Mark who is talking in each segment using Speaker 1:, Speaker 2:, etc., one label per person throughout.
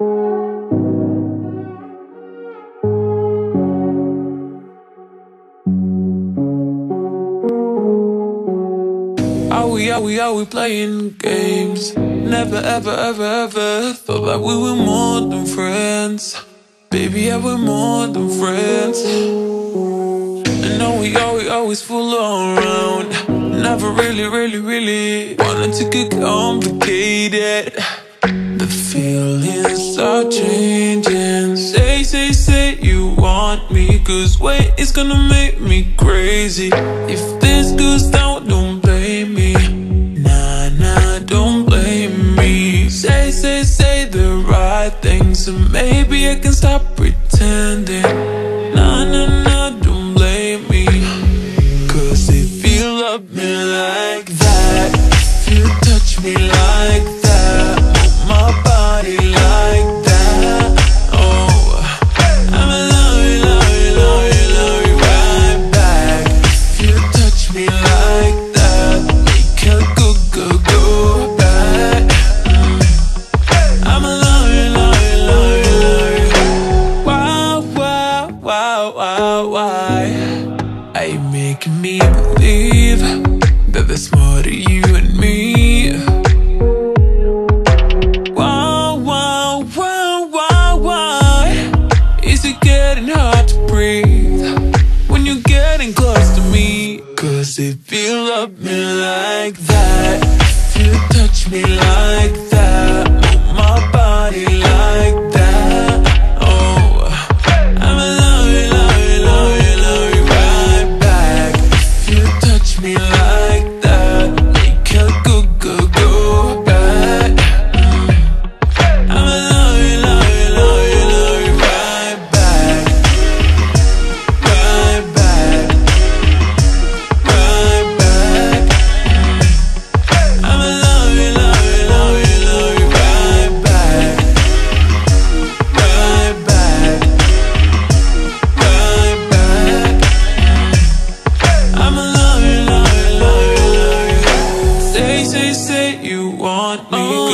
Speaker 1: Are we, are we, are we playing games? Never, ever, ever, ever thought that we were more than friends. Baby, yeah, we're more than friends. And know we, always, always fool around. Never really, really, really wanted to get complicated. The feelings are changing. Say, say, say you want me. Cause wait, it's gonna make me crazy. If this goes down, don't blame me. Nah, nah, don't blame me. Say, say, say the right things. So maybe I can stop pretending. Wow, why? Are you making me believe that there's more to you and me? Wow, wow, wow, wow, why? Is it getting hard to breathe when you're getting close to me? Cause if you love me like that, if you touch me like that,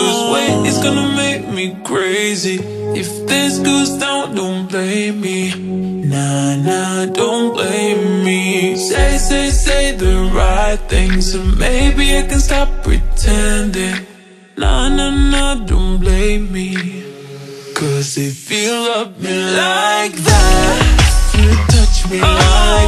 Speaker 1: Cause wait, it's gonna make me crazy. If this goes down, don't blame me. Nah, nah, don't blame me. Say, say, say the right things. So maybe I can stop pretending. Nah, nah, nah, don't blame me. Cause if you love me like that, you touch me like